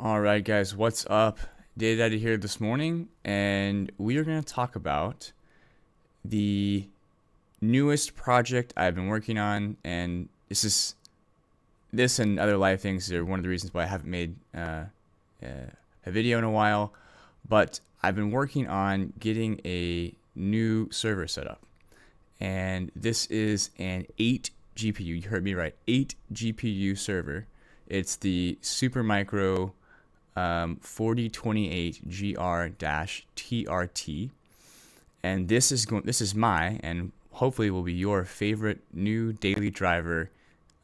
All right, guys, what's up? Data Daddy here this morning, and we are going to talk about the newest project I've been working on, and this is this and other live things are one of the reasons why I haven't made uh, uh, a video in a while. But I've been working on getting a new server set up, and this is an eight GPU. You heard me right, eight GPU server. It's the Supermicro um, 4028 GR-TRT, and this is going. This is my and hopefully will be your favorite new daily driver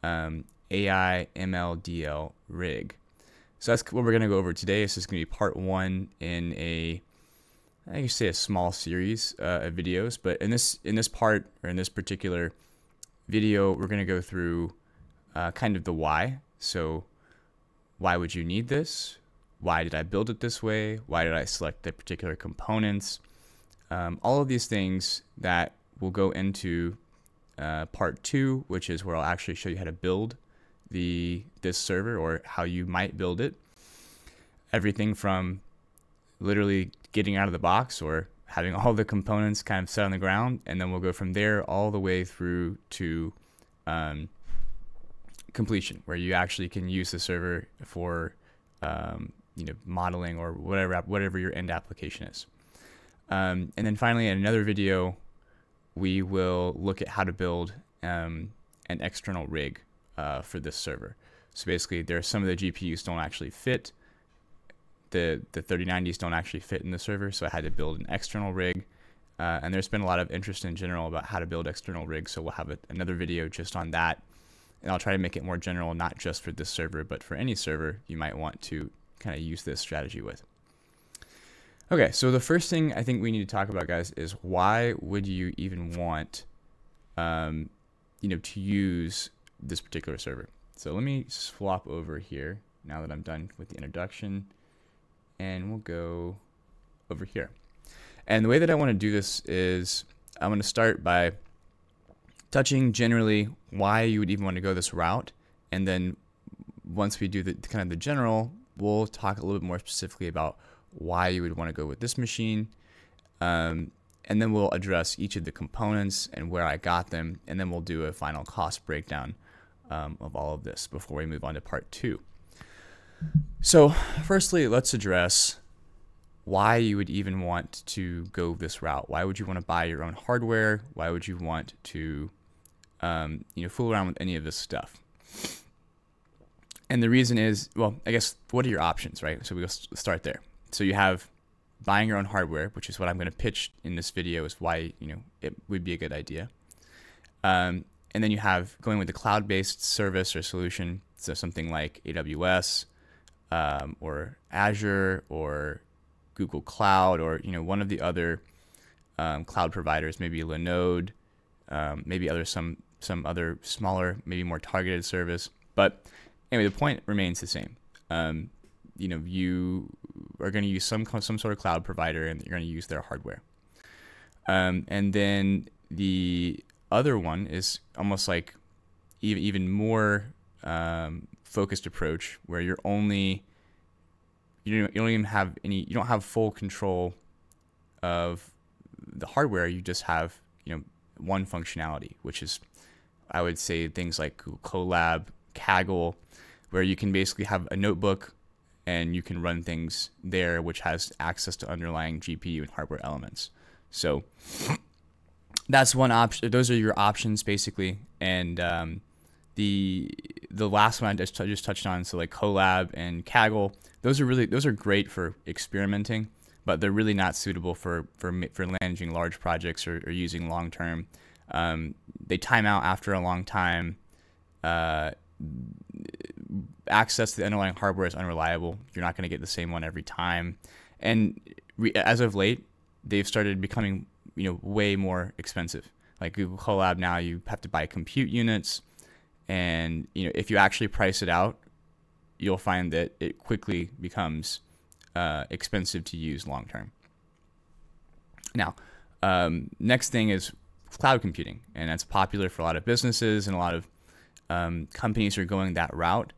um, AI ML DL rig. So that's what we're gonna go over today. This is gonna be part one in a I can say a small series uh, of videos, but in this in this part or in this particular video, we're gonna go through uh, kind of the why. So why would you need this? Why did I build it this way? Why did I select the particular components? Um, all of these things that will go into uh, part two, which is where I'll actually show you how to build the this server or how you might build it. Everything from literally getting out of the box or having all the components kind of set on the ground, and then we'll go from there all the way through to um, completion, where you actually can use the server for um, you know modeling or whatever whatever your end application is. Um, and then finally, in another video, we will look at how to build um, an external rig uh, for this server. So basically, there are some of the GPUs don't actually fit. The the 3090s don't actually fit in the server, so I had to build an external rig. Uh, and there's been a lot of interest in general about how to build external rigs, so we'll have a, another video just on that. And I'll try to make it more general, not just for this server, but for any server you might want to kind of use this strategy with. Okay, so the first thing I think we need to talk about, guys, is why would you even want, um, you know, to use this particular server? So let me swap over here now that I'm done with the introduction, and we'll go over here. And the way that I want to do this is I'm going to start by touching generally why you would even want to go this route, and then once we do the kind of the general, we'll talk a little bit more specifically about why you would want to go with this machine. Um, and then we'll address each of the components and where I got them. And then we'll do a final cost breakdown um, of all of this before we move on to part two. So firstly, let's address why you would even want to go this route. Why would you want to buy your own hardware? Why would you want to, um, you know, fool around with any of this stuff? And the reason is, well, I guess, what are your options, right? So we'll start there. So you have buying your own hardware, which is what I'm going to pitch in this video, is why you know it would be a good idea. Um, and then you have going with the cloud-based service or solution, so something like AWS um, or Azure or Google Cloud or you know one of the other um, cloud providers, maybe Linode, um, maybe other some some other smaller, maybe more targeted service, but anyway, the point remains the same. Um, you know, you are going to use some some sort of cloud provider, and you're going to use their hardware. Um, and then the other one is almost like even even more um, focused approach, where you're only you don't, you don't even have any you don't have full control of the hardware. You just have you know one functionality, which is I would say things like Google Colab, Kaggle, where you can basically have a notebook and you can run things there which has access to underlying GPU and hardware elements. So that's one option. Those are your options basically, and um, the the last one I just, just touched on, so like Colab and Kaggle, those are really those are great for experimenting, but they're really not suitable for for for managing large projects or, or using long term. Um, they time out after a long time. Uh, access to the underlying hardware is unreliable. You're not going to get the same one every time. And re- as of late, they've started becoming you know way more expensive. Like Google Colab now, you have to buy compute units, and you know if you actually price it out, you'll find that it quickly becomes uh, expensive to use long term. Now, um, next thing is cloud computing, and that's popular for a lot of businesses and a lot of um, companies are going that route.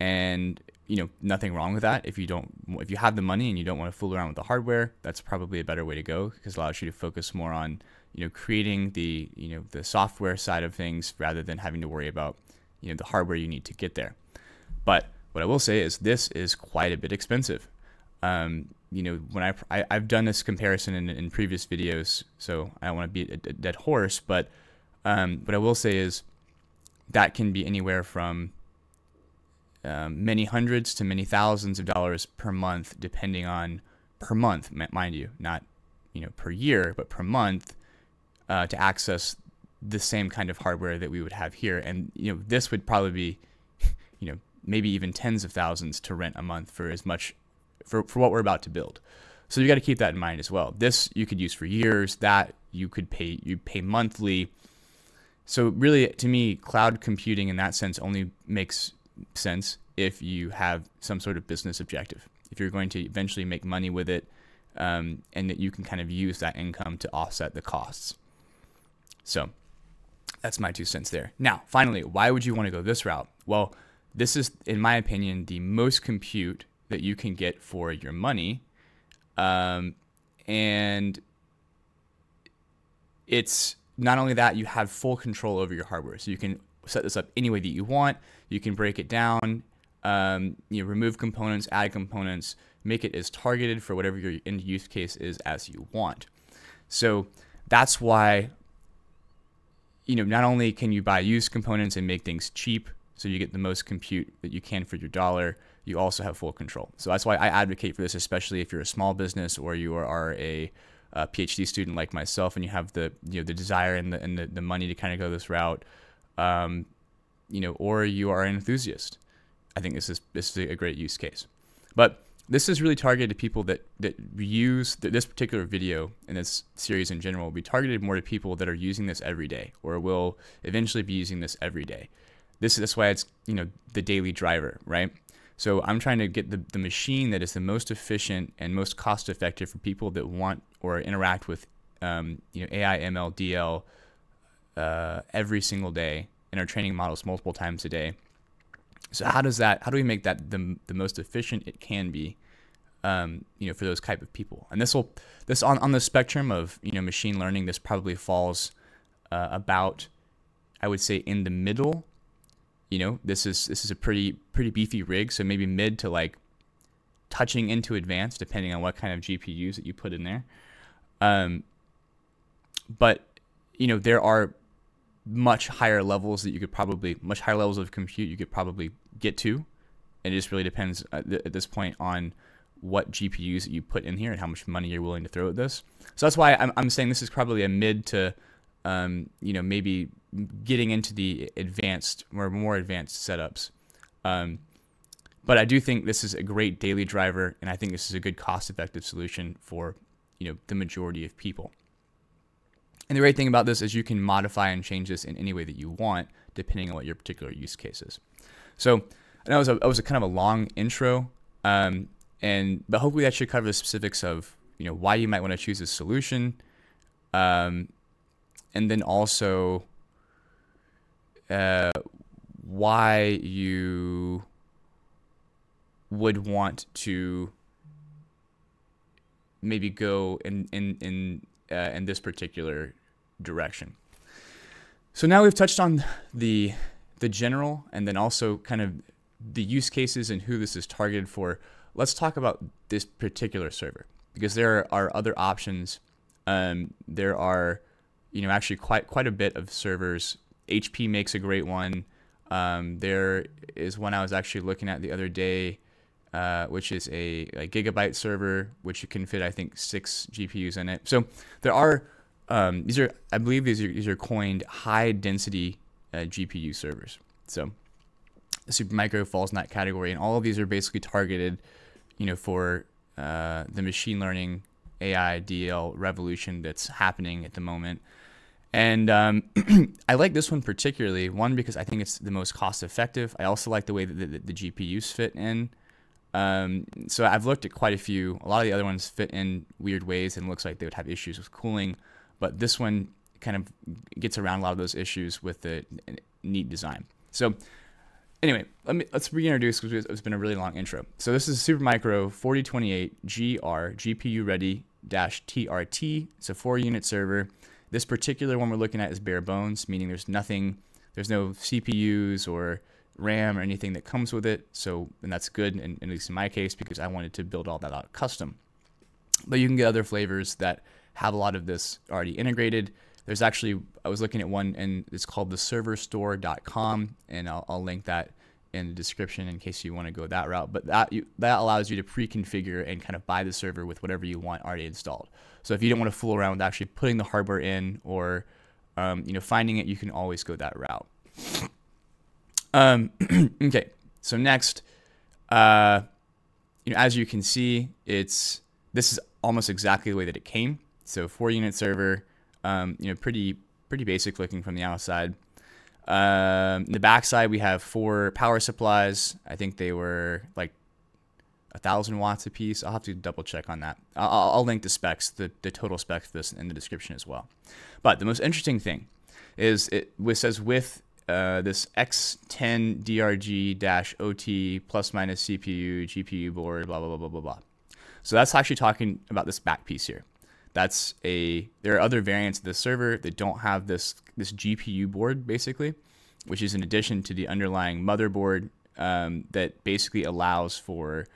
And you know, nothing wrong with that. If you don't, if you have the money and you don't want to fool around with the hardware, that's probably a better way to go because it allows you to focus more on, you know, creating the, you know, the software side of things rather than having to worry about, you know, the hardware you need to get there. But what I will say is this is quite a bit expensive. Um, you know, when I, I have done this comparison in, in previous videos, so I don't want to be a, a dead horse, but um, what I will say is that can be anywhere from um, many hundreds to many thousands of dollars per month, depending on per month, mind you, not you know per year, but per month, uh, to access the same kind of hardware that we would have here. And you know, this would probably be, you know, maybe even tens of thousands to rent a month for as much for, for what we're about to build. So you got to keep that in mind as well. This you could use for years. That you could pay you pay monthly. So really, to me, cloud computing in that sense only makes sense if you have some sort of business objective. If you're going to eventually make money with it, um, and that you can kind of use that income to offset the costs. So that's my two cents there. Now, finally, why would you want to go this route? Well, this is, in my opinion, the most compute that you can get for your money. Um, and it's not only that, you have full control over your hardware. So you can set this up any way that you want. You can break it down, um, you know, remove components, add components, make it as targeted for whatever your end use case is as you want. So that's why, you know, not only can you buy used components and make things cheap, so you get the most compute that you can for your dollar, you also have full control. So that's why I advocate for this, especially if you're a small business or you are a, a PhD student like myself and you have the you know the desire and the and the, the money to kind of go this route, um, you know, or you are an enthusiast. I think this is this is a great use case. But this is really targeted to people that that use this particular video and this series in general will be targeted more to people that are using this every day or will eventually be using this every day. This is that's why it's you know the daily driver, right? So I'm trying to get the, the machine that is the most efficient and most cost effective for people that want or interact with um, you know AI, ML, DL uh, every single day and are training models multiple times a day. So how does that? How do we make that the, the most efficient it can be? Um, you know, for those type of people. And this will this on on the spectrum of you know machine learning. This probably falls uh, about I would say in the middle you know, this is this is a pretty pretty beefy rig, so maybe mid to like touching into advanced, depending on what kind of GPUs that you put in there. Um, but you know, there are much higher levels that you could probably much higher levels of compute you could probably get to, and it just really depends at, at this point on what GPUs that you put in here and how much money you're willing to throw at this. So that's why I'm, I'm saying this is probably a mid to, um, you know, maybe getting into the advanced or more advanced setups. Um, but I do think this is a great daily driver, and I think this is a good cost-effective solution for you know the majority of people. And the great thing about this is you can modify and change this in any way that you want, depending on what your particular use case is. So I know it was a, it was a kind of a long intro, um, and but hopefully that should cover the specifics of you know why you might want to choose this solution, um, and then also uh, why you would want to maybe go in in in uh, in this particular direction. So now we've touched on the the general and then also kind of the use cases and who this is targeted for. Let's talk about this particular server because there are other options. Um, there are, you know, actually quite quite a bit of servers HP makes a great one. Um, there is one I was actually looking at the other day, uh, which is a, a, gigabyte server, which you can fit I think six GPUs in it. So there are um, these are I believe these are these are coined high density uh, GPU servers. So the Supermicro falls in that category, and all of these are basically targeted, you know, for uh, the machine learning AI DL revolution that's happening at the moment. And um, I like this one particularly, one, because I think it's the most cost effective. I also like the way that the, the, the GPUs fit in. Um, so I've looked at quite a few. A lot of the other ones fit in weird ways and looks like they would have issues with cooling. But this one kind of gets around a lot of those issues with the neat design. So anyway, let me let's reintroduce because it's been a really long intro. So this is Supermicro 4028 GR GPU ready dash TRT. It's a four unit server. This particular one we're looking at is bare bones, meaning there's nothing, there's no CPUs or RAM or anything that comes with it. So, and that's good, at least in my case, because I wanted to build all that out custom. But you can get other flavors that have a lot of this already integrated. There's actually, I was looking at one and it's called the serverstore.com, and I'll, I'll link that in the description in case you want to go that route. But that you, that allows you to pre-configure and kind of buy the server with whatever you want already installed. So if you don't want to fool around with actually putting the hardware in or um, you know finding it, you can always go that route. Um, okay, so next, uh, you know, as you can see, it's this is almost exactly the way that it came. So four unit server, um, you know, pretty pretty basic looking from the outside. Um, the backside we have four power supplies. I think they were like a thousand watts a piece. I'll have to double check on that. I'll, I'll link the specs, the, the total specs this in the description as well. But the most interesting thing is it, it says with uh, this X10 DRG-OT plus minus CPU, GPU board, blah, blah, blah, blah, blah, blah. So that's actually talking about this back piece here. That's a, there are other variants of the server that don't have this, this GPU board basically, which is in addition to the underlying motherboard um, that basically allows for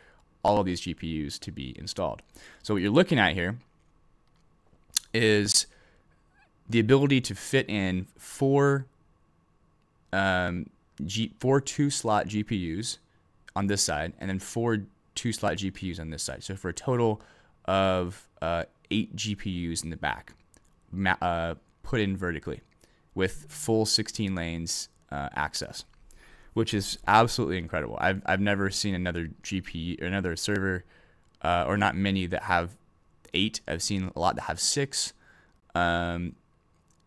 all of these GPUs to be installed. So what you're looking at here is the ability to fit in four um, G, four two slot GPUs on this side, and then four two slot GPUs on this side. So for a total of uh, eight GPUs in the back, uh, put in vertically with full 16 lanes uh, access, which is absolutely incredible. I've, I've never seen another GPU or another server, uh, or not many that have eight. I've seen a lot that have six. Um,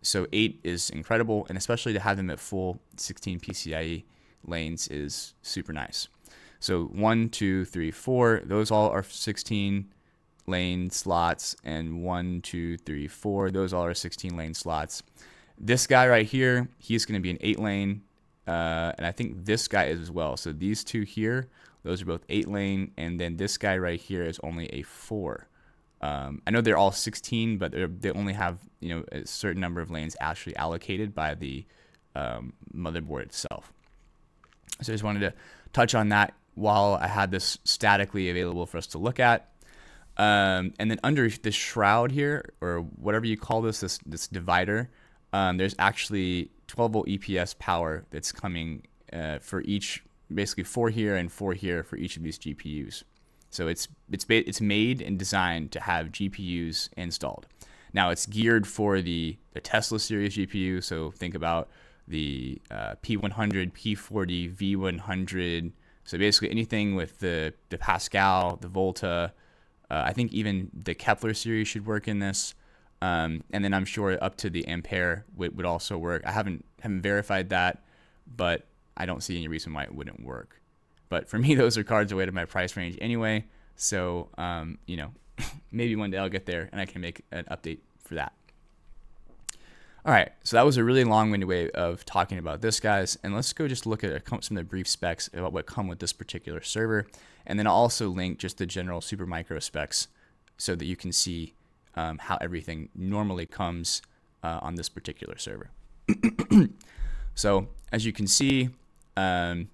so eight is incredible, and especially to have them at full 16 PCIe lanes is super nice. So one, two, three, four, those all are 16 lane slots, and one, two, three, four, those all are 16 lane slots. This guy right here, he's going to be an eight lane, uh, and I think this guy is as well. So these two here, those are both eight lane, and then this guy right here is only a four. Um, I know they're all 16, but they only have you know a certain number of lanes actually allocated by the um, motherboard itself. So I just wanted to touch on that while I had this statically available for us to look at. Um, and then under the shroud here, or whatever you call this, this, this divider, um, there's actually 12 volt EPS power that's coming uh, for each, basically four here and four here for each of these GPUs. So it's it's it's made and designed to have GPUs installed. Now it's geared for the, the Tesla series GPU. So think about the uh, P100, P40, V100. So basically anything with the the Pascal, the Volta. Uh, I think even the Kepler series should work in this. Um, and then I'm sure up to the Ampere would, would also work. I haven't haven't verified that, but I don't see any reason why it wouldn't work. But for me, those are cards away to my price range anyway. So, um, you know, maybe one day I'll get there and I can make an update for that. All right, so that was a really long-winded way of talking about this, guys. And let's go just look at some of the brief specs about what come with this particular server. And then I'll also link just the general Supermicro specs so that you can see um, how everything normally comes uh, on this particular server. so as you can see, um,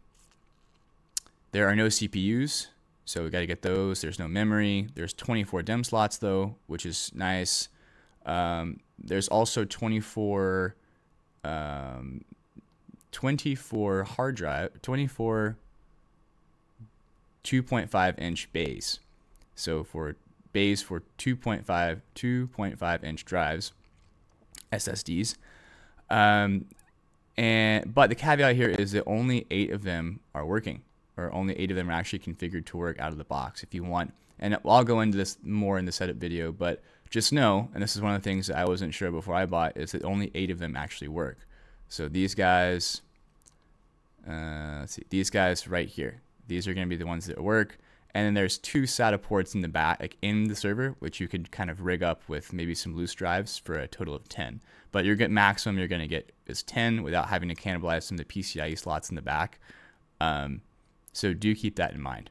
there are no CPUs, so we got to get those. There's no memory. There's 24 DIMM slots though, which is nice. Um, there's also 24, um, 24 hard drive, 24 2.5 inch bays. So for bays for 2.5 2.5 inch drives, SSDs. Um, and but the caveat here is that only eight of them are working or only eight of them are actually configured to work out of the box if you want. And I'll go into this more in the setup video, but just know, and this is one of the things that I wasn't sure before I bought, is that only eight of them actually work. So these guys, uh, let's see, these guys right here, these are going to be the ones that work. And then there's two SATA ports in the back, like in the server, which you could kind of rig up with maybe some loose drives for a total of 10. But you're maximum you're going to get is 10 without having to cannibalize some of the PCIe slots in the back. Um, so do keep that in mind.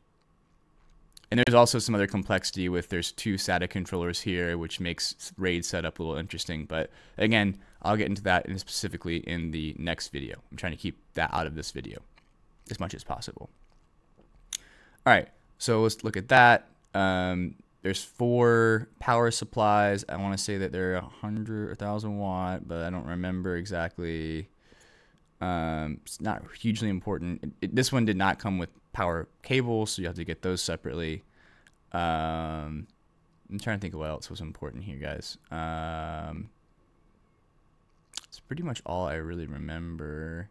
And there's also some other complexity with there's two SATA controllers here, which makes RAID setup a little interesting. But again, I'll get into that in specifically in the next video. I'm trying to keep that out of this video as much as possible. All right, so let's look at that. Um, there's four power supplies. I want to say that they're 100, 1,000 watt, but I don't remember exactly. Um, it's not hugely important. It, it, this one did not come with power cables, so you have to get those separately. Um, I'm trying to think of what else was important here, guys. Um, it's pretty much all I really remember.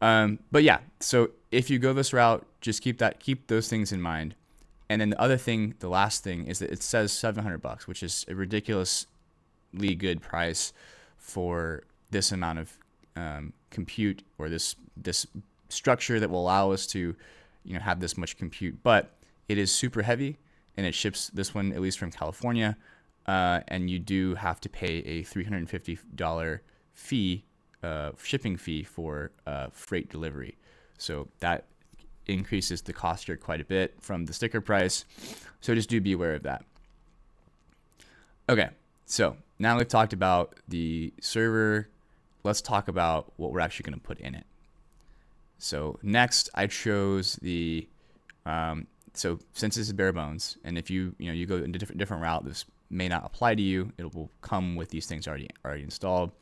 Um, but yeah, so if you go this route, just keep that keep those things in mind. And then the other thing, the last thing, is that it says 700 bucks, which is a ridiculously good price for this amount of um, compute or this this structure that will allow us to, you know, have this much compute. But it is super heavy, and it ships this one at least from California, uh, and you do have to pay a $350 fee, uh, shipping fee for uh, freight delivery. So that increases the cost here quite a bit from the sticker price. So just do be aware of that. Okay, so now we've talked about the server. Let's talk about what we're actually going to put in it. So next, I chose the. Um, so since this is bare bones, and if you you know you go into different different route, this may not apply to you. It will come with these things already already installed.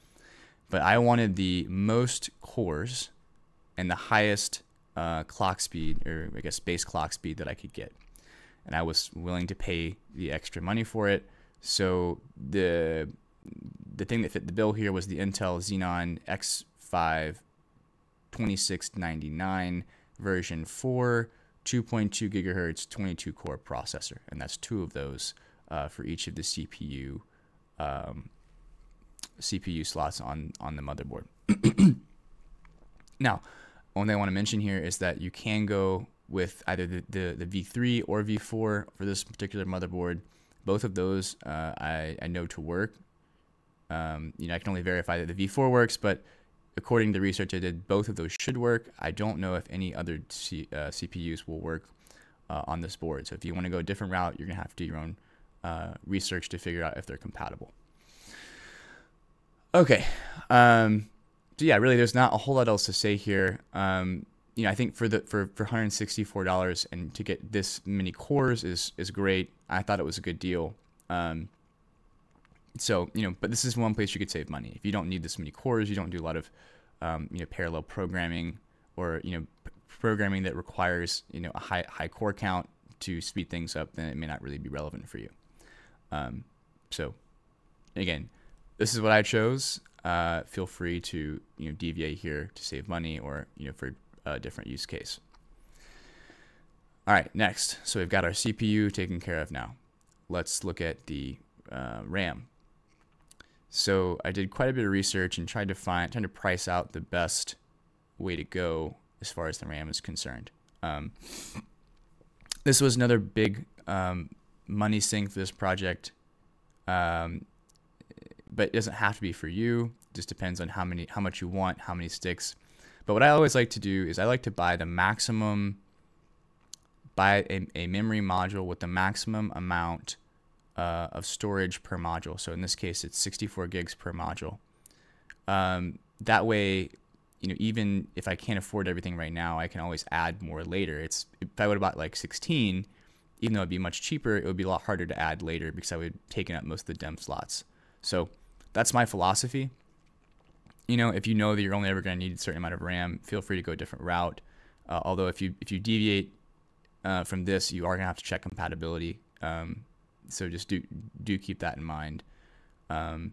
But I wanted the most cores and the highest uh, clock speed, or I guess base clock speed that I could get. And I was willing to pay the extra money for it. So the the thing that fit the bill here was the Intel Xeon E5 2699 version 4, 2.2 gigahertz, 22 core processor, and that's two of those uh, for each of the CPU um, CPU slots on on the motherboard. now, one thing I want to mention here is that you can go with either the, the, the V3 or V4 for this particular motherboard. Both of those uh, I, I know to work. Um, you know, I can only verify that the V4 works, but according to the research I did, both of those should work. I don't know if any other C, uh, CPUs will work uh, on this board. So if you want to go a different route, you're going to have to do your own uh, research to figure out if they're compatible. Okay. Um, so yeah, really, there's not a whole lot else to say here. Um, you know, I think for the for for 164 dollars and to get this many cores is is great. I thought it was a good deal. Um, so you know, but this is one place you could save money if you don't need this many cores. You don't do a lot of um, you know parallel programming or you know programming that requires you know a high high core count to speed things up. Then it may not really be relevant for you. Um, so again, this is what I chose uh, feel free to you know deviate here to save money or you know for a different use case. All right, next. So we've got our CPU taken care of now. Let's look at the uh, RAM. So I did quite a bit of research and tried to find, trying to price out the best way to go as far as the RAM is concerned. Um, this was another big um, money sink for this project. Um, but it doesn't have to be for you. It just depends on how many, how much you want, how many sticks. But what I always like to do is I like to buy the maximum, buy a, a memory module with the maximum amount uh, of storage per module. So in this case, it's 64 gigs per module. Um, that way, you know, even if I can't afford everything right now, I can always add more later. It's if I would have bought like 16, even though it'd be much cheaper, it would be a lot harder to add later because I would have taken up most of the DIMM slots. So that's my philosophy. You know, if you know that you're only ever going to need a certain amount of RAM, feel free to go a different route. Uh, although if you if you deviate uh, from this, you are going to have to check compatibility. Um, so just do do keep that in mind. Um,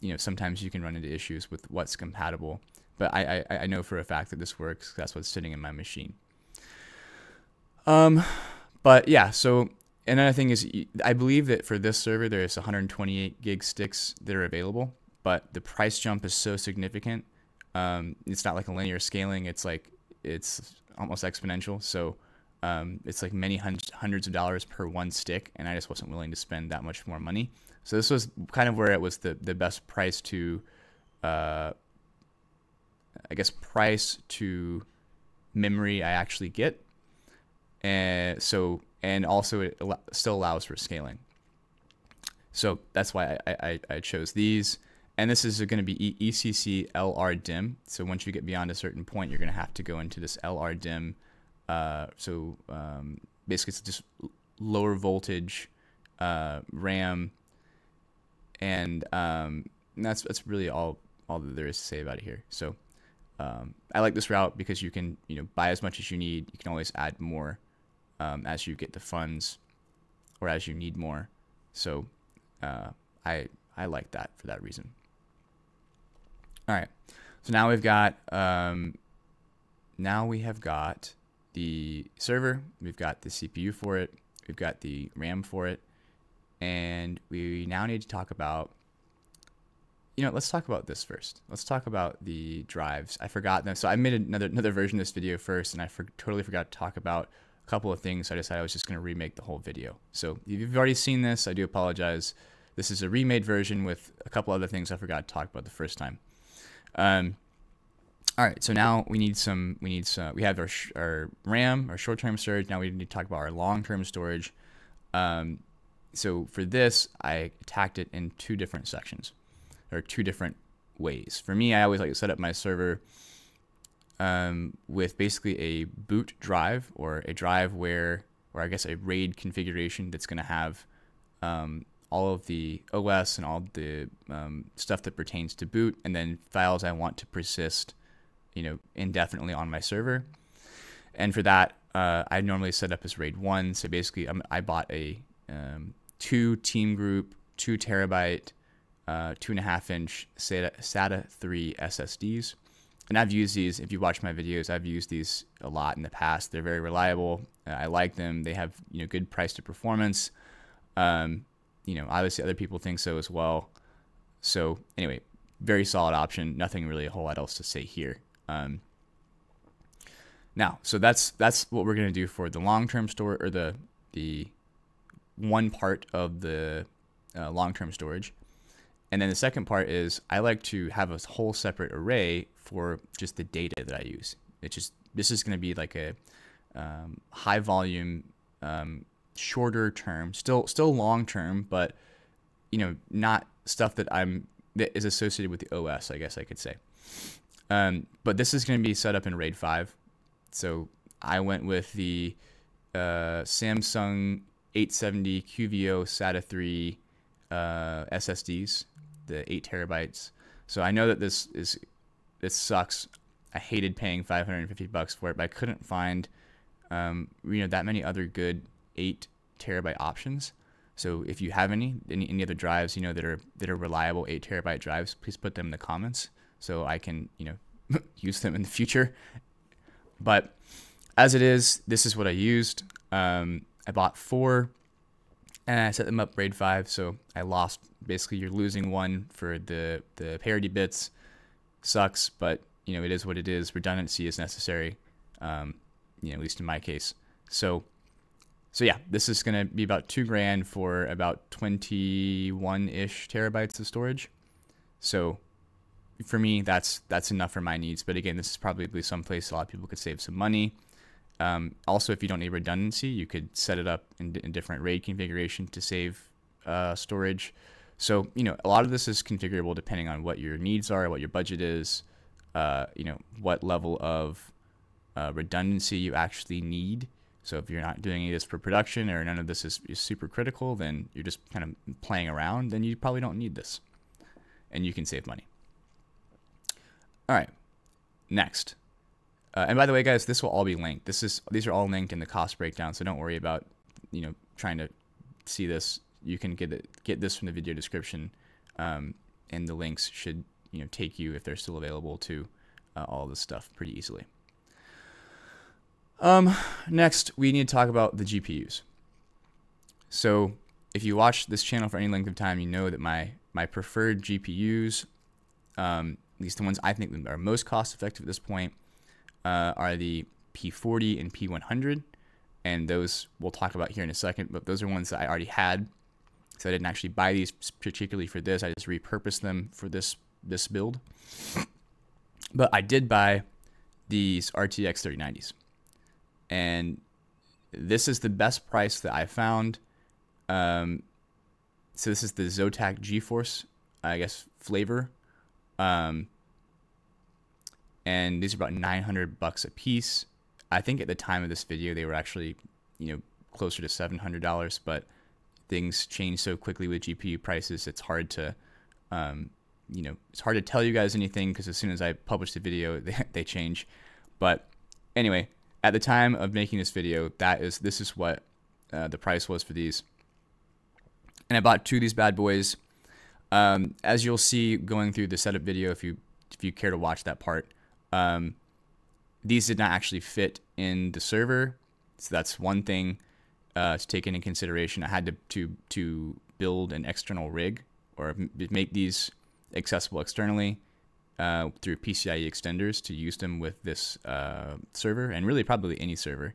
you know, sometimes you can run into issues with what's compatible, but I, I, I know for a fact that this works. That's what's sitting in my machine. Um, but yeah, so another thing is, I believe that for this server, there's 128 gig sticks that are available, but the price jump is so significant. Um, it's not like a linear scaling. It's like it's almost exponential. So um, it's like many hundreds, hundreds of dollars per one stick, and I just wasn't willing to spend that much more money. So this was kind of where it was the the best price to, uh, I guess, price to memory I actually get. And so, and also it still allows for scaling. So that's why I, I, I chose these. And this is going to be ECC LR DIMM. So once you get beyond a certain point, you're going to have to go into this LR DIMM. Uh, so um, basically, it's just lower voltage uh, RAM, and um, that's that's really all all that there is to say about it here. So um, I like this route because you can you know buy as much as you need. You can always add more um, as you get the funds or as you need more. So uh, I I like that for that reason. All right, so now we've got um, now we have got the server, we've got the CPU for it, we've got the RAM for it, and we now need to talk about you know, let's talk about this first. Let's talk about the drives. I forgot them. So I made another another version of this video first, and I for, totally forgot to talk about a couple of things. So I decided I was just going to remake the whole video. So if you've already seen this, I do apologize. This is a remade version with a couple other things I forgot to talk about the first time. Um, all right, so now we need some. We need some. We have our our RAM, our short-term storage. Now we need to talk about our long-term storage. Um, so for this, I attacked it in two different sections or two different ways. For me, I always like to set up my server um, with basically a boot drive or a drive where, or I guess a RAID configuration that's going to have um, all of the OS and all the um, stuff that pertains to boot, and then files I want to persist, you know, indefinitely on my server. And for that, uh, I normally set up as RAID one. So basically, I'm, i bought a um, two Team Group, two terabyte uh, two and a half inch SATA, SATA 3 SSDs. And I've used these, if you watch my videos, I've used these a lot in the past. They're very reliable. I like them. They have, you know, good price to performance. Um, you know, obviously other people think so as well. So anyway, very solid option. Nothing really a whole lot else to say here. Um, now, so that's that's what we're gonna do for the long-term store or the the one part of the uh, long-term storage. And then the second part is I like to have a whole separate array for just the data that I use. It's just this is going to be like a um, high volume, um, shorter term, still still long term, but you know not stuff that I'm that is associated with the OS. I guess I could say. Um, but this is going to be set up in RAID five, so I went with the uh, Samsung 870 QVO SATA 3 uh, SSDs the eight terabytes. So I know that this is this sucks. I hated paying 550 bucks for it, but I couldn't find um, you know that many other good eight terabyte options. So if you have any, any any other drives you know that are that are reliable eight terabyte drives, please put them in the comments so I can you know use them in the future. But as it is, this is what I used. Um, I bought four and I set them up RAID 5, so I lost. Basically, you're losing one for the, the parity bits. Sucks, but, you know, it is what it is. Redundancy is necessary, um, you know, at least in my case. So, so yeah, this is going to be about two grand for about 21-ish terabytes of storage. So for me, that's that's enough for my needs. But again, this is probably some place a lot of people could save some money. Um, also, if you don't need redundancy, you could set it up in, in different RAID configuration to save uh, storage. So, you know, a lot of this is configurable depending on what your needs are, what your budget is, uh, you know, what level of uh, redundancy you actually need. So if you're not doing any of this for production or none of this is, is super critical, then you're just kind of playing around, then you probably don't need this. And you can save money. All right, next. Uh, and by the way, guys, this will all be linked. This is these are all linked in the cost breakdown, so don't worry about you know trying to see this. You can get it, get this from the video description, um, and the links should you know take you if they're still available to uh, all this stuff pretty easily. Um, next, we need to talk about the GPUs. So, if you watch this channel for any length of time, you know that my my preferred GPUs, um, at least the ones I think are most cost effective at this point, uh, are the P40 and P100, and those we'll talk about here in a second. But those are ones that I already had, so I didn't actually buy these particularly for this. I just repurposed them for this this build. But I did buy these RTX 3090s. And this is the best price that I found. Um, so this is the Zotac GeForce, I guess, flavor. Um, and these are about 900 bucks a piece. I think at the time of this video, they were actually, you know, closer to $700, but things change so quickly with GPU prices. It's hard to, um, you know, it's hard to tell you guys anything because as soon as I publish the video, they, they change. But anyway, at the time of making this video, that is this is what uh, the price was for these. And I bought two of these bad boys. Um, as you'll see going through the setup video, if you if you care to watch that part, um, these did not actually fit in the server, so that's one thing uh, to take into consideration. I had to to to build an external rig or make these accessible externally uh, through PCIe extenders to use them with this uh, server and really probably any server.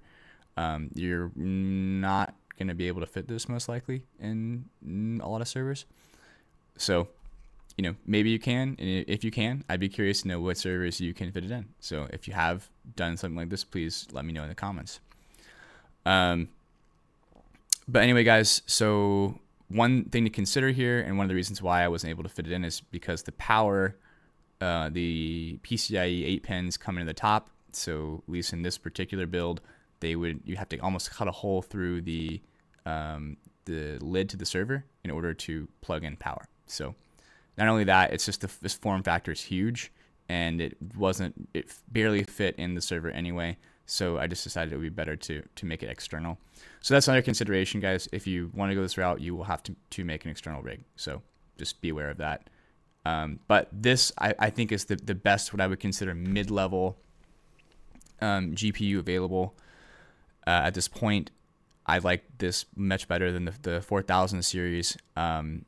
Um, you're not going to be able to fit this most likely in, in, a lot of servers. So, you know, maybe you can. And if you can, I'd be curious to know what servers you can fit it in. So if you have done something like this, please let me know in the comments. Um, but anyway, guys, so one thing to consider here, and one of the reasons why I wasn't able to fit it in is because the power uh, the PCIe 8 pins come into the top. So at least in this particular build, they would you have to almost cut a hole through the um, the lid to the server in order to plug in power. So not only that, it's just the, this form factor is huge, and it wasn't it barely fit in the server anyway. So I just decided it would be better to to make it external. So that's another consideration, guys. If you want to go this route, you will have to to make an external rig. So just be aware of that. Um, but this, I, I, think, is the, the best, what I would consider mid level um, GPU available uh, at this point. I like this much better than the, the 4000 series. Um,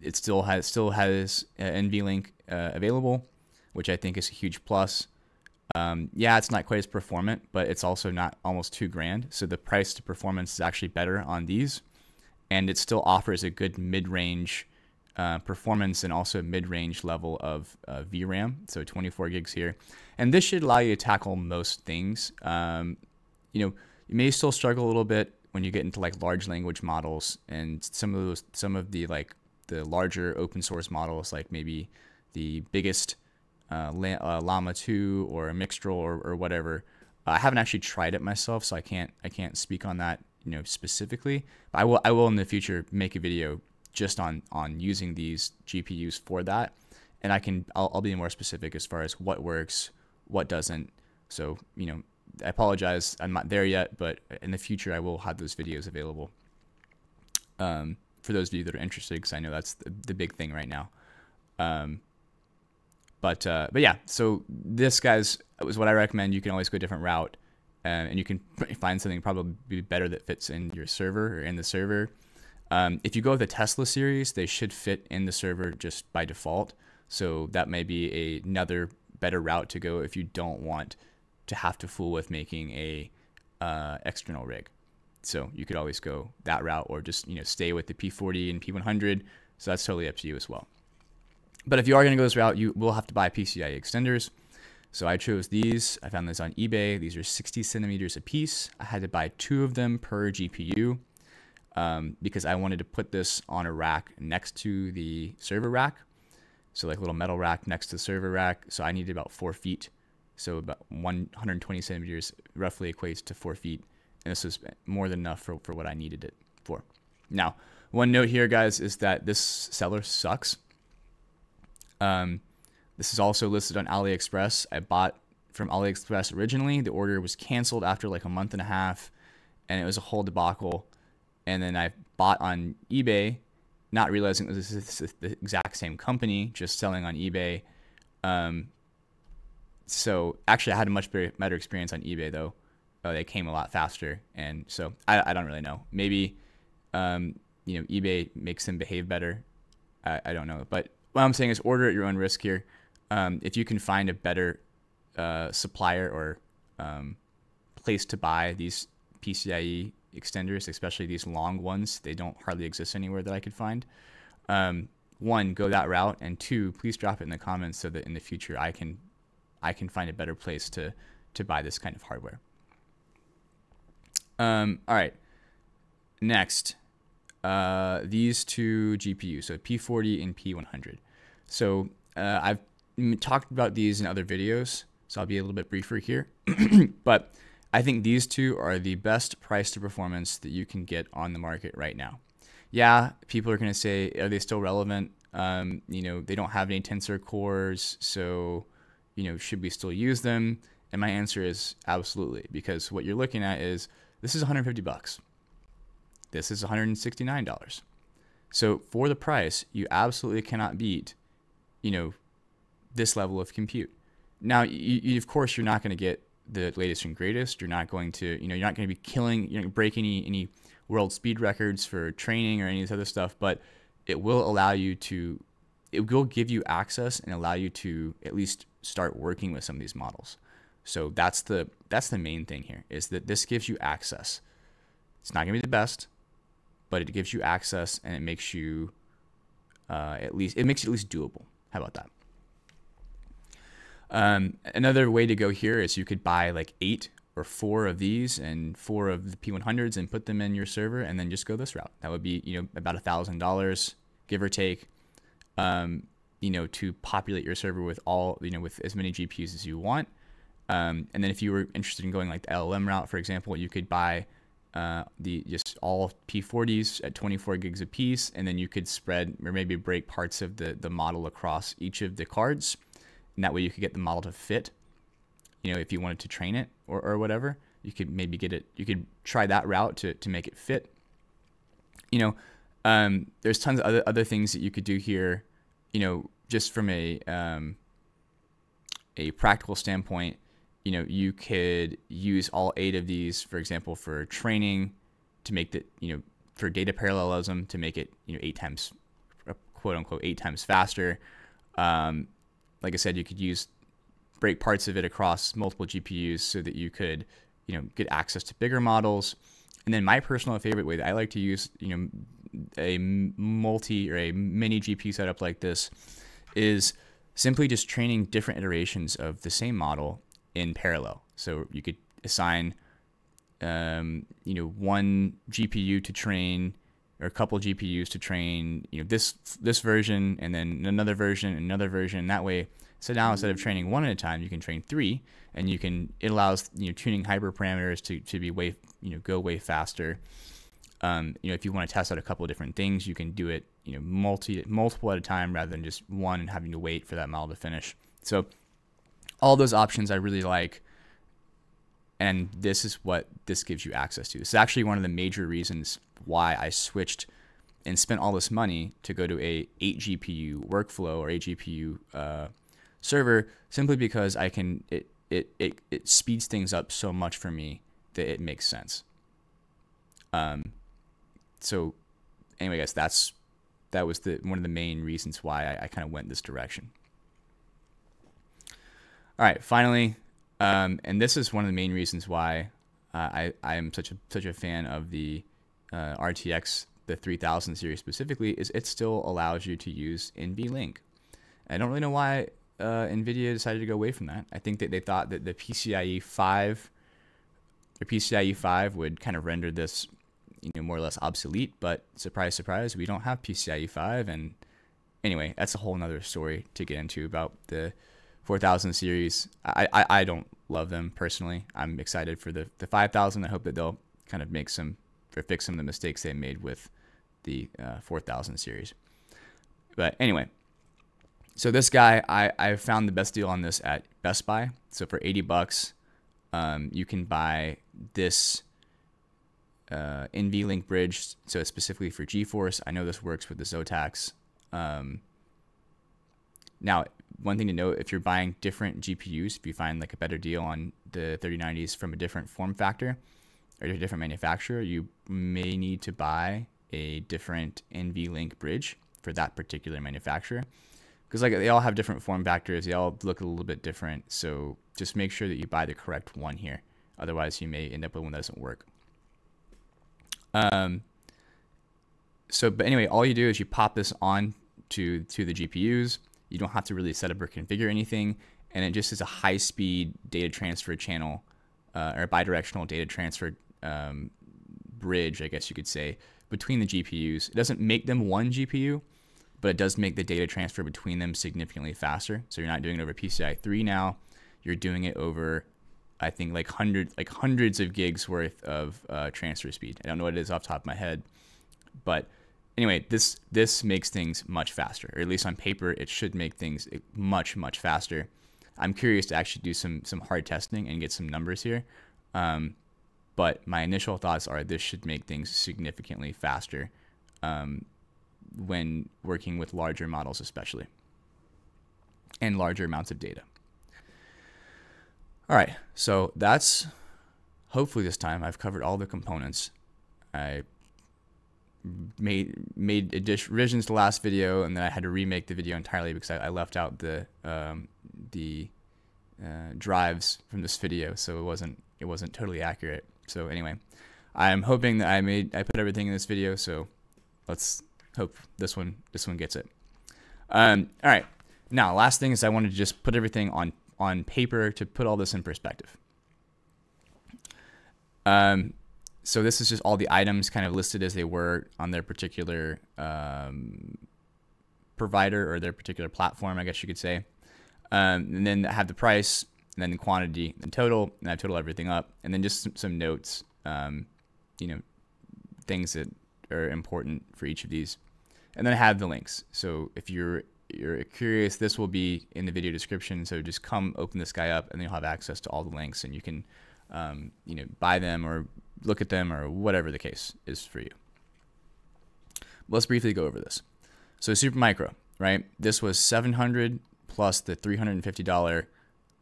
it still has still has uh, NVLink uh, available, which I think is a huge plus. Um, yeah, it's not quite as performant, but it's also not almost two grand. So the price to performance is actually better on these, and it still offers a good mid-range uh, performance and also mid-range level of uh, VRAM, so 24 gigs here. And this should allow you to tackle most things. Um, you know, you may still struggle a little bit when you get into like large language models and some of those, some of the like the larger open source models, like maybe the biggest uh, uh Llama 2 or Mixtral or, or whatever. I haven't actually tried it myself, so I can't I can't speak on that you know specifically. But I will I will in the future make a video just on on using these GPUs for that. And I can I'll, I'll be more specific as far as what works, what doesn't. So you know, I apologize, I'm not there yet, but in the future I will have those videos available. Um, for those of you that are interested, because I know that's the, the, big thing right now. Um, but uh, but yeah, so this guys was what I recommend. You can always go a different route, uh, and you can find something probably be better that fits in your server or in the server. Um, if you go with the Tesla series, they should fit in the server just by default. So that may be a, another better route to go if you don't want to have to fool with making a uh, external rig. So you could always go that route or just you know stay with the P40 and P100. So that's totally up to you as well. But if you are going to go this route, you will have to buy PCIe extenders. So I chose these. I found these on eBay. These are 60 centimeters a piece. I had to buy two of them per GPU um, because I wanted to put this on a rack next to the server rack. So like a little metal rack next to the server rack. So I needed about four feet. So about 120 centimeters roughly equates to four feet. And this was more than enough for, for what I needed it for. Now, one note here, guys, is that this seller sucks. Um, this is also listed on AliExpress. I bought from AliExpress originally. The order was canceled after like a month and a half, and it was a whole debacle and then I bought on eBay, not realizing it was the exact same company, just selling on eBay. Um, so actually, I had a much better experience on eBay though. Uh, they came a lot faster, and so I, I don't really know. Maybe um, you know eBay makes them behave better. I, I don't know, but what I'm saying is order at your own risk here. Um, if you can find a better uh, supplier or um, place to buy these PCIe extenders, especially these long ones. They don't hardly exist anywhere that I could find. Um, one, go that route, and two, please drop it in the comments so that in the future I can I can find a better place to to buy this kind of hardware. Um, all right. Next, uh, these two GPUs, so P40 and P100. So uh, I've talked about these in other videos, so I'll be a little bit briefer here. but I think these two are the best price to performance that you can get on the market right now. Yeah, people are going to say, are they still relevant? Um, you know, they don't have any tensor cores, so you know, should we still use them? And my answer is absolutely, because what you're looking at is this is 150 bucks. This is $169. So for the price, you absolutely cannot beat, you know, this level of compute. Now, you, you, of course, you're not going to get the latest and greatest. You're not going to, you know, you're not going to be killing, you're not break any any world speed records for training or any of this other stuff, but it will allow you to, it will give you access and allow you to at least start working with some of these models. So that's the that's the main thing here is that this gives you access. It's not gonna be the best, but it gives you access and it makes you uh, at least it makes it at least doable. How about that? Um, another way to go here is you could buy like eight or four of these and four of the P100s and put them in your server and then just go this route. That would be you know about a thousand dollars give or take. Um, you know to populate your server with all you know with as many GPUs as you want. Um, and then if you were interested in going like the LLM route, for example, you could buy uh, the just all P40s at 24 gigs a piece, and then you could spread or maybe break parts of the the model across each of the cards, and that way you could get the model to fit. You know, if you wanted to train it or, or whatever, you could maybe get it. You could try that route to to make it fit. You know, um, there's tons of other other things that you could do here. You know, just from a um, a practical standpoint you know, you could use all eight of these, for example, for training to make the, you know, for data parallelism to make it, you know, eight times, uh, quote unquote, eight times faster. Um, like I said, you could use break parts of it across multiple GPUs so that you could, you know, get access to bigger models. And then my personal favorite way that I like to use, you know, a multi or a mini GPU setup like this is simply just training different iterations of the same model in parallel. So you could assign, um, you know, one GPU to train or a couple GPUs to train, you know, this this version and then another version, another version. That way, so now instead of training one at a time, you can train three, and you can it allows you know tuning hyperparameters to to be way you know go way faster. Um, you know, if you want to test out a couple of different things, you can do it you know multi multiple at a time rather than just one and having to wait for that model to finish. So all those options I really like. And this is what this gives you access to. This is actually one of the major reasons why I switched and spent all this money to go to a 8 GPU workflow or 8 GPU uh, server simply because I can it, it it it speeds things up so much for me that it makes sense. Um, so anyway, guys, that's that was the one of the main reasons why I, I kind of went this direction. All right, finally, um, and this is one of the main reasons why uh, I I am such a such a fan of the uh, RTX the 3000 series specifically is it still allows you to use NVLink. I don't really know why uh, NVIDIA decided to go away from that. I think that they thought that the PCIe 5 or PCIe 5 would kind of render this you know more or less obsolete, but surprise surprise, we don't have PCIe 5 and anyway, that's a whole nother story to get into about the 4000 series. I, I, I don't love them personally. I'm excited for the, the 5000. I hope that they'll kind of make some or fix some of the mistakes they made with the uh, 4000 series. But anyway, so this guy, I, I found the best deal on this at Best Buy. So for 80 bucks, um, you can buy this uh, NVLink bridge. So specifically for GeForce. I know this works with the Zotacs. Um, now, one thing to note if you're buying different GPUs, if you find like a better deal on the 3090s from a different form factor or a different manufacturer, you may need to buy a different NVLink bridge for that particular manufacturer. Because like they all have different form factors, they all look a little bit different. So just make sure that you buy the correct one here. Otherwise, you may end up with one that doesn't work. Um, so, but anyway, all you do is you pop this on to to the GPUs you don't have to really set up or configure anything. and it just is a high speed data transfer channel uh, or bidirectional data transfer um, bridge, I guess you could say, between the GPUs. It doesn't make them one GPU, but it does make the data transfer between them significantly faster. So you're not doing it over PCI 3 now. You're doing it over, I think, like hundred, like hundreds of gigs worth of uh, transfer speed. I don't know what it is off top of my head, but anyway, this this makes things much faster, or at least on paper, it should make things much much faster. I'm curious to actually do some some hard testing and get some numbers here. Um, but my initial thoughts are this should make things significantly faster um, when working with larger models, especially, and larger amounts of data. All right, so that's hopefully this time I've covered all the components. I made made revisions to last video, and then I had to remake the video entirely because I, I left out the um, the uh, drives from this video, so it wasn't it wasn't totally accurate. So anyway, I'm hoping that I made I put everything in this video. So let's hope this one this one gets it. Um, all right. Now, last thing is I wanted to just put everything on on paper to put all this in perspective. Um, so this is just all the items kind of listed as they were on their particular um, provider or their particular platform, I guess you could say. Um, and then have the price, and then the quantity and total, and I total everything up, and then just some, some notes, um, you know, things that are important for each of these, and then I have the links. So if you're you're curious, this will be in the video description. So just come open this guy up, and then you'll have access to all the links, and you can, um, you know, buy them or look at them or whatever the case is for you. Let's briefly go over this. So Supermicro, right? This was 700 plus the $350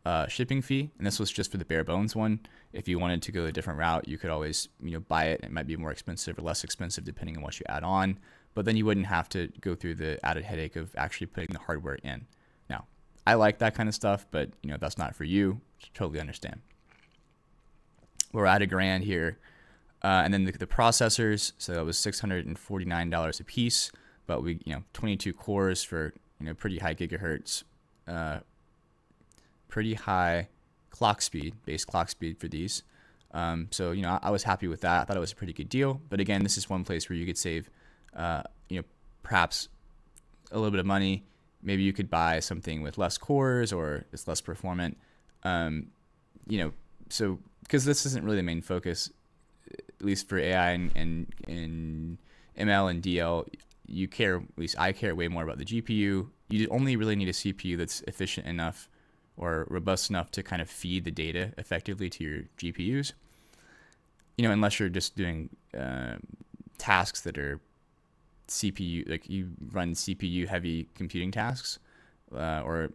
uh, shipping fee, and this was just for the bare bones one. If you wanted to go a different route, you could always you know buy it. It might be more expensive or less expensive depending on what you add on, but then you wouldn't have to go through the added headache of actually putting the hardware in. Now, I like that kind of stuff, but you know that's not for you. Totally understand. We're at a grand here, uh, and then the, the processors. So that was six hundred and forty nine dollars a piece, but we you know twenty two cores for you know pretty high gigahertz. Uh, pretty high clock speed, base clock speed for these. Um, so you know, I, I, was happy with that. I thought it was a pretty good deal. But again, this is one place where you could save, uh, you know, perhaps a little bit of money. Maybe you could buy something with less cores or it's less performant. Um, you know, so because this isn't really the main focus, at least for AI and, and, and ML and DL, you care. At least I care way more about the GPU. You only really need a CPU that's efficient enough or robust enough to kind of feed the data effectively to your GPUs. You know, unless you're just doing uh, tasks that are CPU, like you run CPU heavy computing tasks, uh, or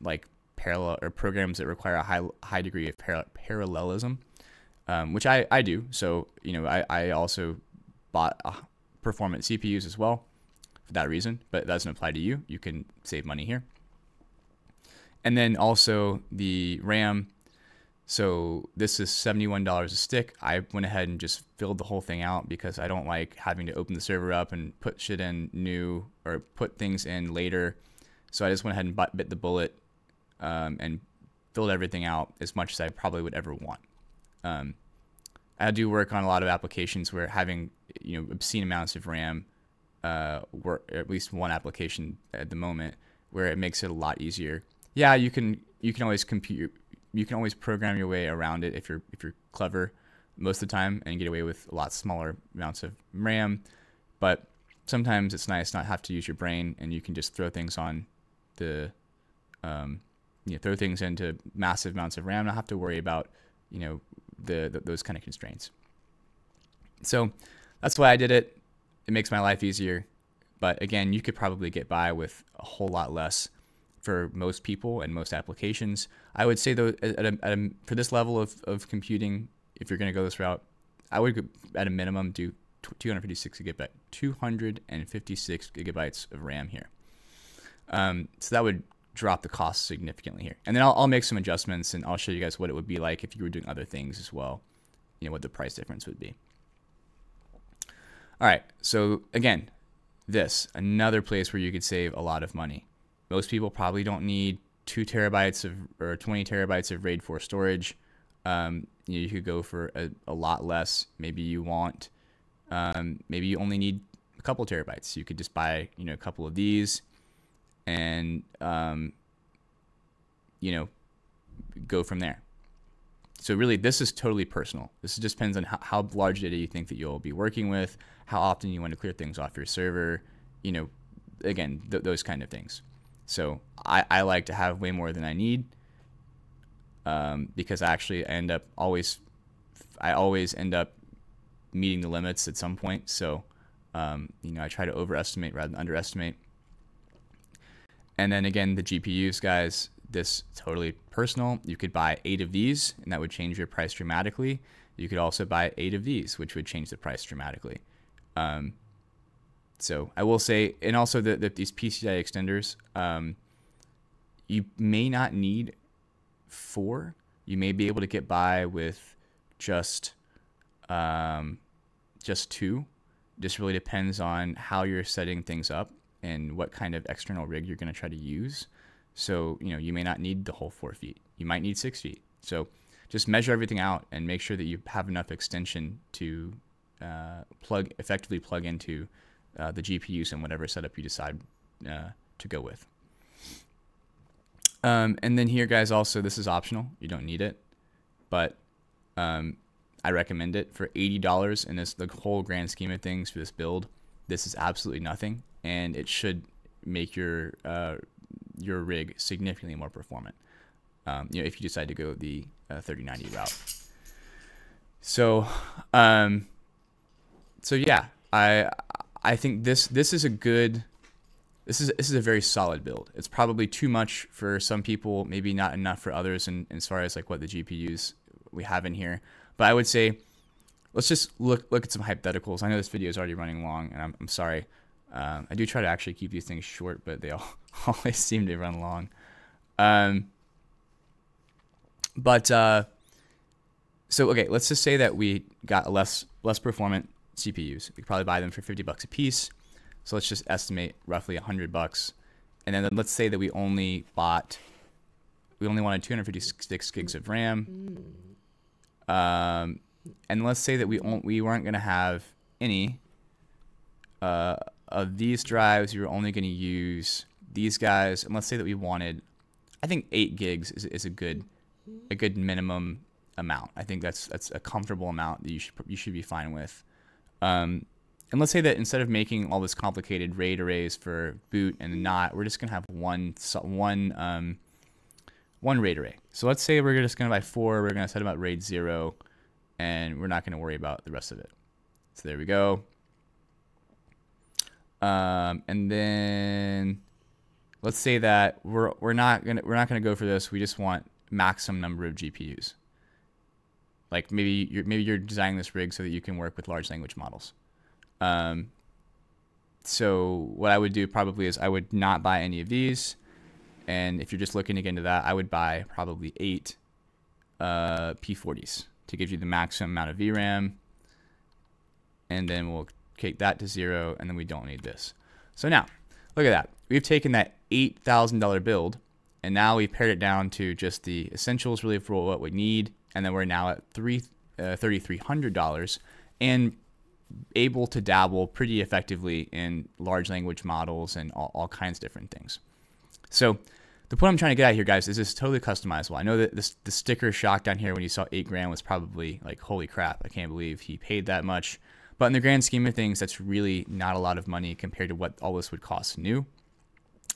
like parallel or programs that require a high high degree of par- parallelism, um, which I, I do. So you know, I, I also bought uh, performant CPUs as well for that reason, but that doesn't apply to you. You can save money here and then also the RAM. So this is $71 a stick. I went ahead and just filled the whole thing out because I don't like having to open the server up and put shit in new or put things in later. So I just went ahead and bit the bullet um, and filled everything out as much as I probably would ever want. Um, I do work on a lot of applications where having you know obscene amounts of RAM, uh, work at least one application at the moment where it makes it a lot easier yeah, you can you can always compute you can always program your way around it if you're if you're clever most of the time and get away with a lot smaller amounts of RAM. But sometimes it's nice not have to use your brain and you can just throw things on the um, you know, throw things into massive amounts of RAM, not have to worry about you know the, the those kind of constraints. So that's why I did it. It makes my life easier. But again, you could probably get by with a whole lot less for most people and most applications. I would say though, at a, at a, for this level of, of computing, if you're going to go this route, I would at a minimum do 256 gigabyte, 256 gigabytes of RAM here. Um, so that would drop the cost significantly here. And then I'll, I'll make some adjustments and I'll show you guys what it would be like if you were doing other things as well. You know what the price difference would be. All right, so again, this another place where you could save a lot of money. Most people probably don't need two terabytes of or 20 terabytes of RAID 4 storage, um, you, could go for a, a lot less. Maybe you want, um, maybe you only need a couple terabytes. You could just buy, you know, a couple of these, and um, you know, go from there. So really, this is totally personal. This just depends on how, how large data you think that you'll be working with, how often you want to clear things off your server, you know, again, th- those kind of things. So I, I like to have way more than I need um, because I actually end up always, I always end up meeting the limits at some point. So, um, you know, I try to overestimate rather than underestimate. And then again, the GPUs, guys, this totally personal. You could buy eight of these, and that would change your price dramatically. You could also buy eight of these, which would change the price dramatically. Um, so I will say, and also that the, these PCI extenders, um, you may not need four. You may be able to get by with just um, just two. Just really depends on how you're setting things up and what kind of external rig you're going to try to use. So, you know, you may not need the whole four feet. You might need six feet. So just measure everything out and make sure that you have enough extension to uh, plug effectively plug into uh, the GPUs and whatever setup you decide uh, to go with. Um, and then here, guys, also this is optional. You don't need it, but um, I recommend it for eighty dollars in this the whole grand scheme of things for this build. This is absolutely nothing, and it should make your uh, your rig significantly more performant. Um, you know, if you decide to go the uh, 3090 route. So, um, so yeah, I I think this this is a good this is this is a very solid build. It's probably too much for some people, maybe not enough for others, in, as far as like what the GPUs we have in here. But I would say let's just look look at some hypotheticals. I know this video is already running long, and I'm, I'm sorry. Um, I do try to actually keep these things short, but they all always seem to run long. Um, but uh, so okay, let's just say that we got less less performant CPUs. We could probably buy them for 50 bucks a piece. So let's just estimate roughly 100 bucks. And then let's say that we only bought we only wanted 256 gigs of RAM. Um, and let's say that we we weren't going to have any uh, of these drives. you're only going to use these guys, and let's say that we wanted, I think eight gigs is, is a good a good minimum amount. I think that's that's a comfortable amount that you should you should be fine with. Um, and let's say that instead of making all this complicated RAID arrays for boot and not, we're just gonna have one one um, one RAID array. So let's say we're just gonna buy four. We're gonna set at RAID zero, and we're not gonna worry about the rest of it. So there we go. Um, and then let's say that we're we're not gonna we're not gonna go for this. We just want maximum number of GPUs. Like maybe you're maybe you're designing this rig so that you can work with large language models. Um, so what I would do probably is I would not buy any of these, and if you're just looking to get into that, I would buy probably eight uh, P40s to give you the maximum amount of VRAM, and then we'll take that to zero, and then we don't need this. So now, look at that. We've taken that $8,000 build, and now we've pared it down to just the essentials really for what we need, and then we're now at three uh, $3,300 and able to dabble pretty effectively in large language models and all, all kinds of different things. So the point I'm trying to get at here, guys, is this totally customizable. I know that this the sticker shock down here when you saw eight grand was probably like, holy crap, I can't believe he paid that much. But in the grand scheme of things, that's really not a lot of money compared to what all this would cost new,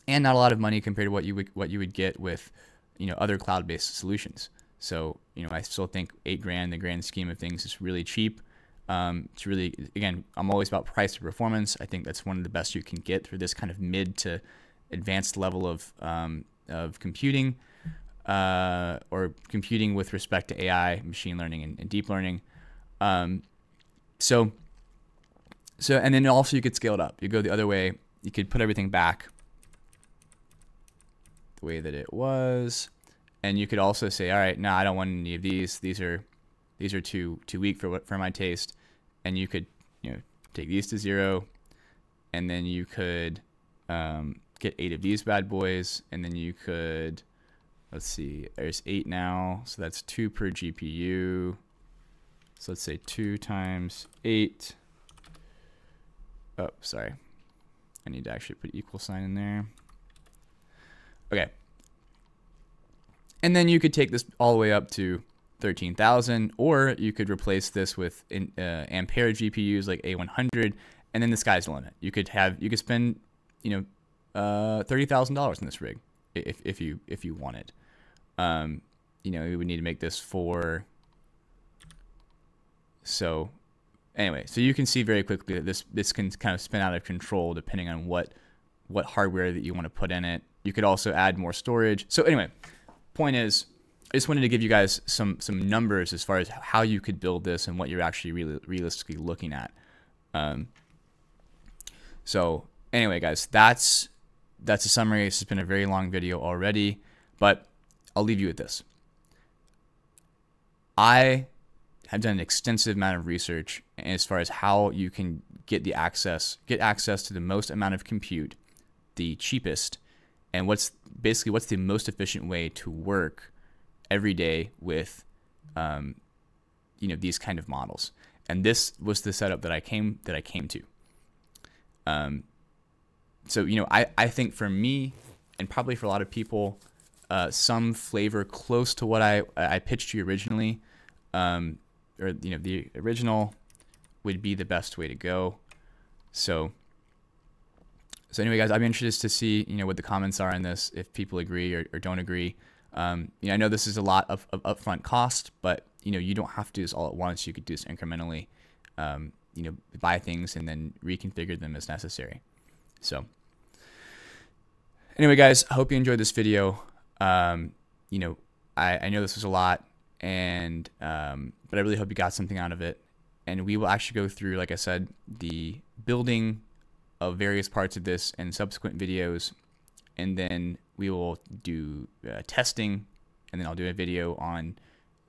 and not a lot of money compared to what you would what you would get with, you know, other cloud-based solutions. So you know, I still think eight grand in the grand scheme of things is really cheap. Um, it's really again, I'm always about price to performance. I think that's one of the best you can get for this kind of mid to advanced level of um, of computing uh, or computing with respect to AI, machine learning, and, and deep learning. Um, so so, and then also you could scale it up. You go the other way. You could put everything back the way that it was, and you could also say, all right, no, I don't want any of these. These are these are too too weak for what for my taste, and you could you know take these to zero, and then you could um, get eight of these bad boys, and then you could let's see, there's eight now, so that's two per GPU. So let's say two times eight. Oh, sorry. I need to actually put equal sign in there. Okay. And then you could take this all the way up to 13,000, or you could replace this with in, uh, Ampere GPUs like A100, and then the sky's the limit. You could have, you could spend, you know, uh, $30,000 in this rig if, if you, if you wanted. Um, you know, you would need to make this for, so anyway, so you can see very quickly that this, this can kind of spin out of control depending on what, what hardware that you want to put in it. You could also add more storage. So anyway, point is, I just wanted to give you guys some some numbers as far as how you could build this and what you're actually really realistically looking at. Um, so anyway, guys, that's that's a summary. This has been a very long video already, but I'll leave you with this. I have done an extensive amount of research as far as how you can get the access, get access to the most amount of compute, the cheapest, and what's basically what's the most efficient way to work every day with, um, you know, these kind of models. And this was the setup that I came that I came to. Um, so you know, I I think for me, and probably for a lot of people, uh, some flavor close to what I I pitched you originally, um, or you know, the original would be the best way to go. So. So anyway, guys, be interested to see you know what the comments are on this, if people agree or, or don't agree. Um, you know, I know this is a lot of, of upfront cost, but you know, you don't have to do this all at once. You could do this incrementally. Um, you know, buy things and then reconfigure them as necessary. So, anyway, guys, I hope you enjoyed this video. Um, you know, I, I know this was a lot, and um, but I really hope you got something out of it. And we will actually go through, like I said, the building of various parts of this in subsequent videos, and then we will do uh, testing, and then I'll do a video on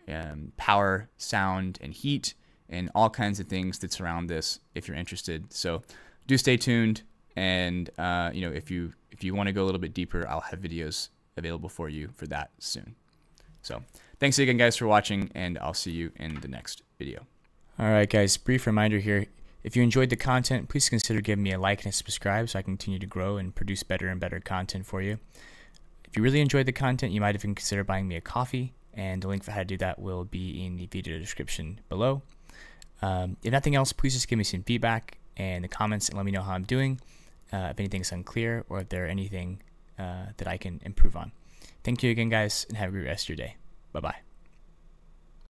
um, power, sound, and heat, and all kinds of things that surround this. If you're interested, so do stay tuned. And uh, you know, if you if you want to go a little bit deeper, I'll have videos available for you for that soon. So thanks again, guys, for watching, and I'll see you in the next video. All right, guys. Brief reminder here. If you enjoyed the content, please consider giving me a like and a subscribe so I continue to grow and produce better and better content for you. If you really enjoyed the content, you might even consider buying me a coffee, and the link for how to do that will be in the video description below. Um, if nothing else, please just give me some feedback in the comments and let me know how I'm doing, uh, if anything's unclear, or if there are anything uh, that I can improve on. Thank you again, guys, and have a great rest of your day. Bye bye.